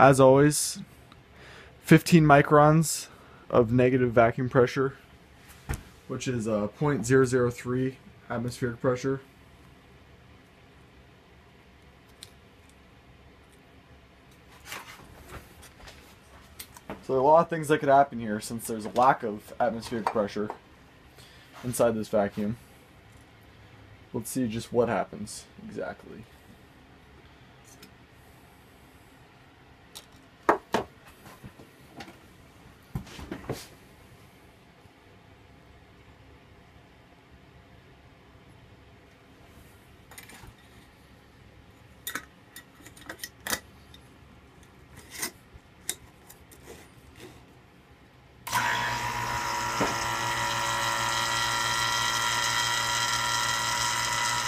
As always, 15 microns of negative vacuum pressure, which is uh, 0.003 atmospheric pressure. So there are a lot of things that could happen here since there's a lack of atmospheric pressure inside this vacuum. Let's see just what happens exactly.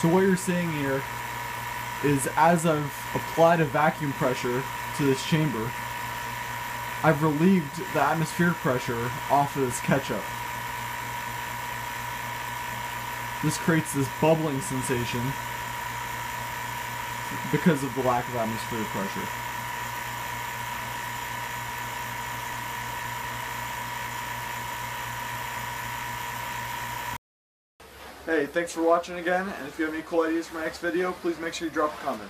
So what you're seeing here is as I've applied a vacuum pressure to this chamber, I've relieved the atmospheric pressure off of this ketchup. This creates this bubbling sensation because of the lack of atmospheric pressure. Hey, thanks for watching again, and if you have any cool ideas for my next video, please make sure you drop a comment.